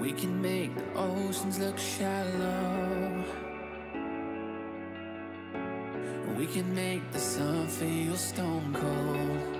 We can make the oceans look shallow. We can make the sun feel stone cold.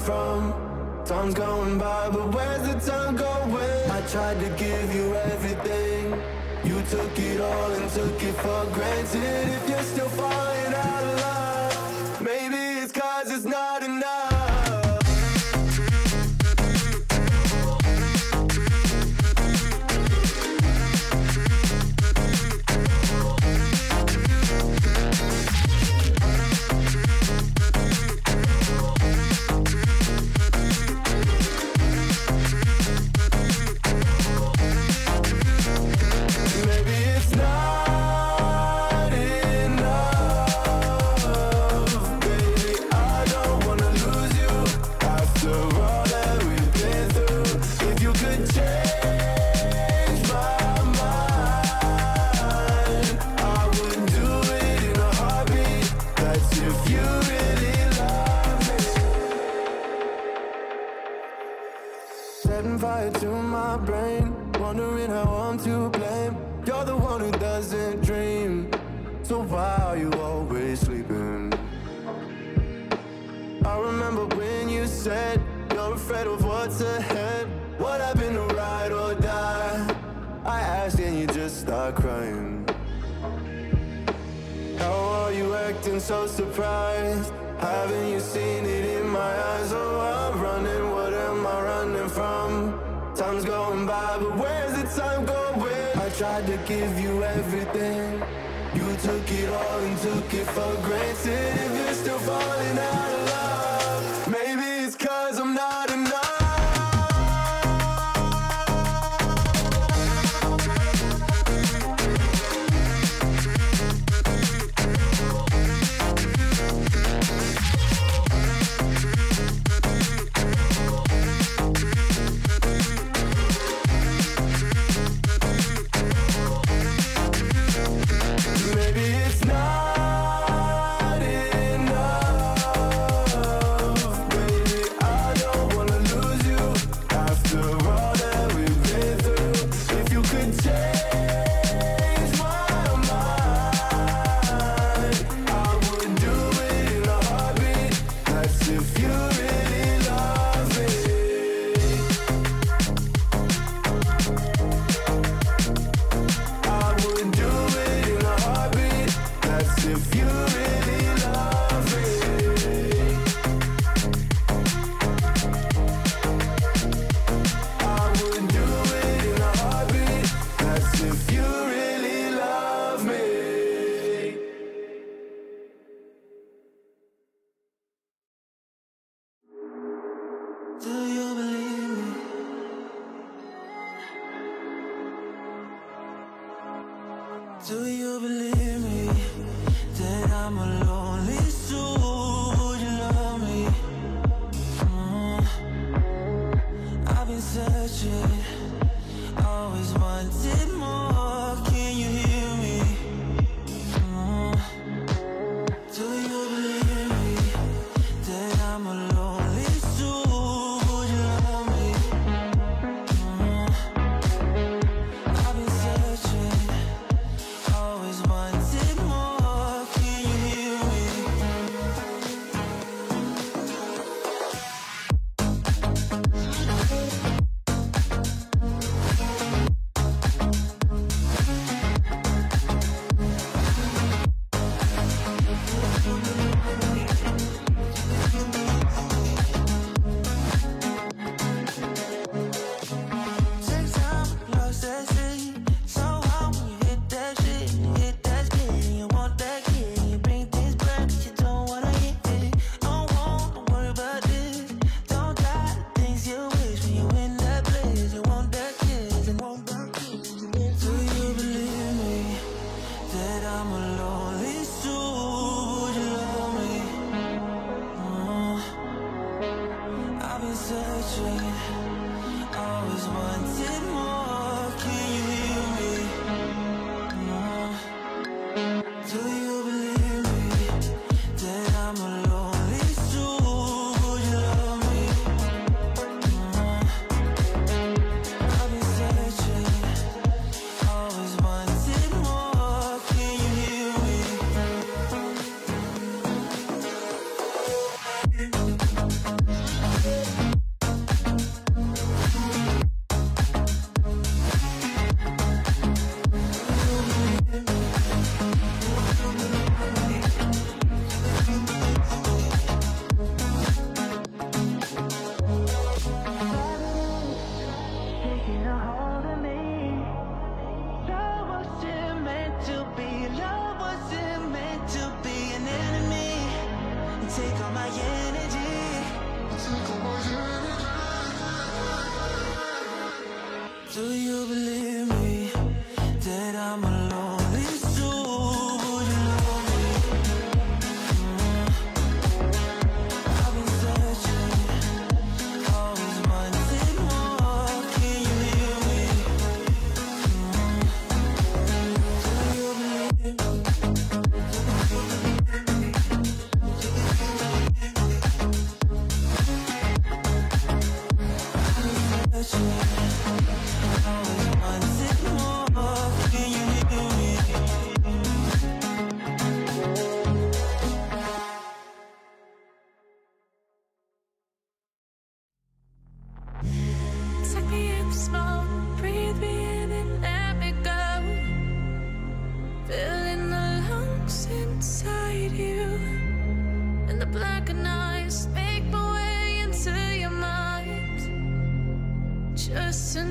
from? Time's going by, but where's the time going? I tried to give you everything. You took it all and took it for granted. If you're still falling the What happened to ride or die? I asked and you just start crying How are you acting so surprised? Haven't you seen it in my eyes? Oh, I'm running, what am I running from? Time's going by, but where's the time going? I tried to give you everything You took it all and took it for granted If you're still falling out of believe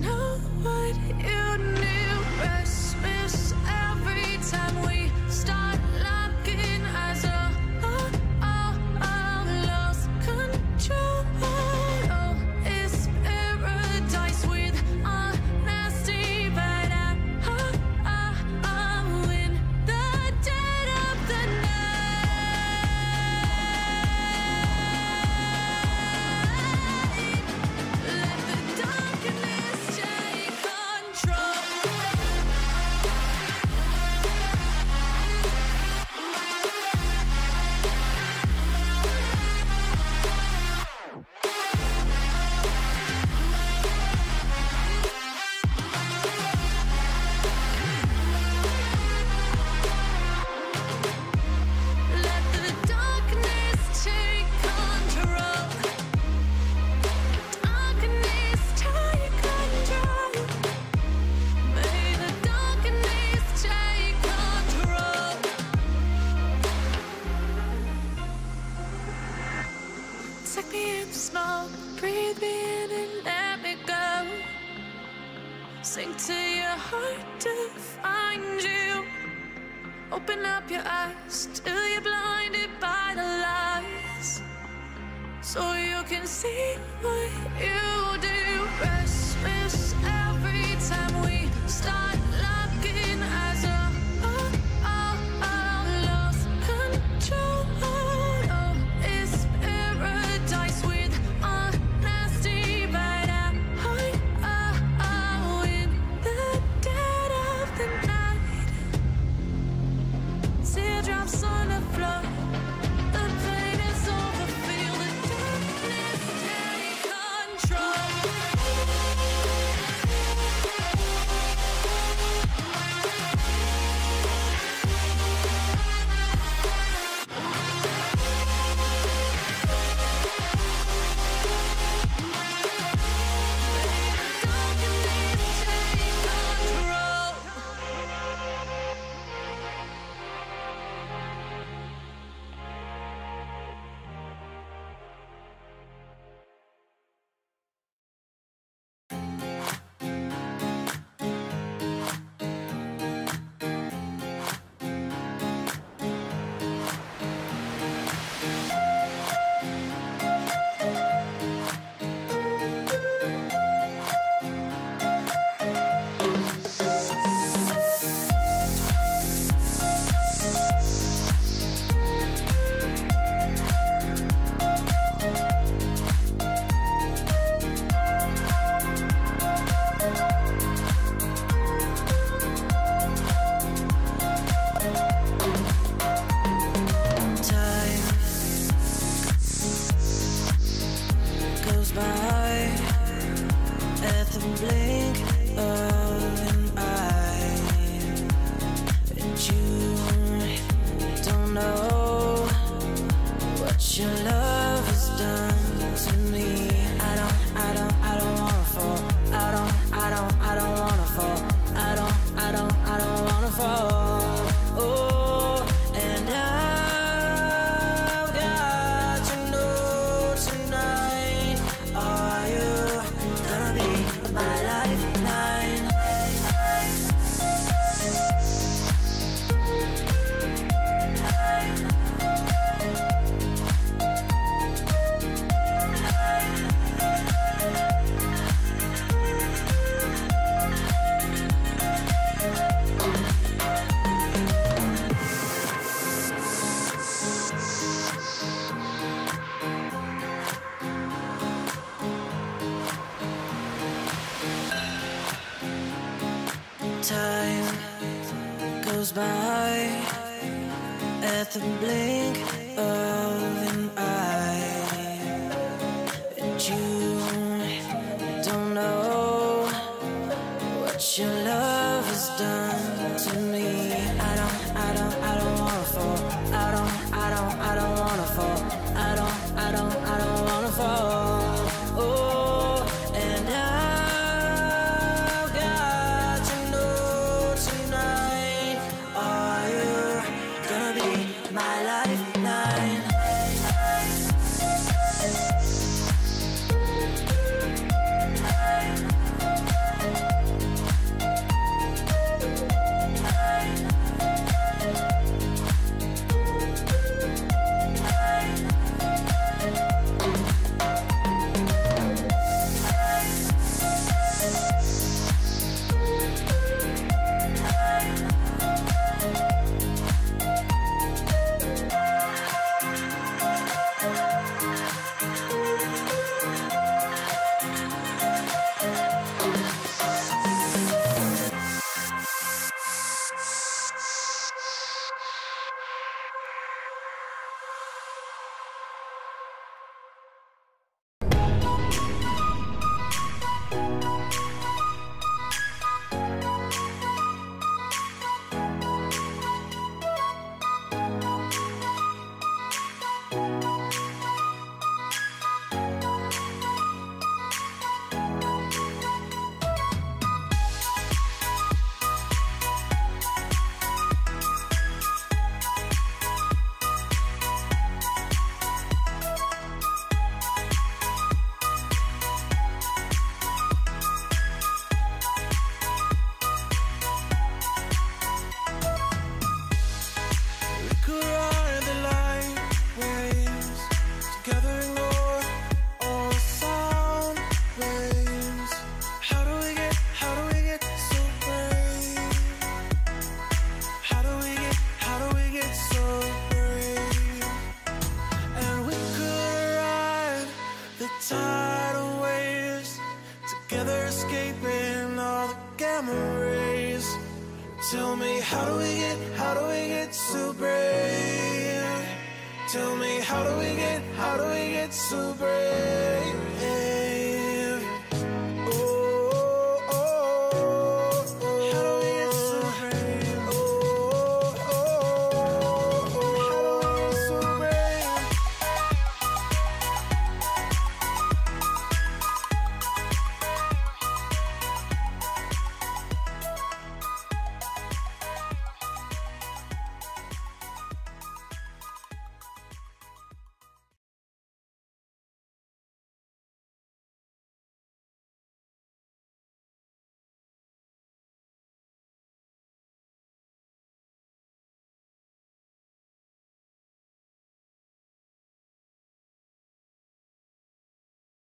know Still you're blinded by the lies. So you can see what you did. lost at the blink of an eye. And you don't know what you love. goes by at the blink of an eye. And you don't know what your love has done. How do we get, how do we get so brave? Tell me, how do we get, how do we get so brave?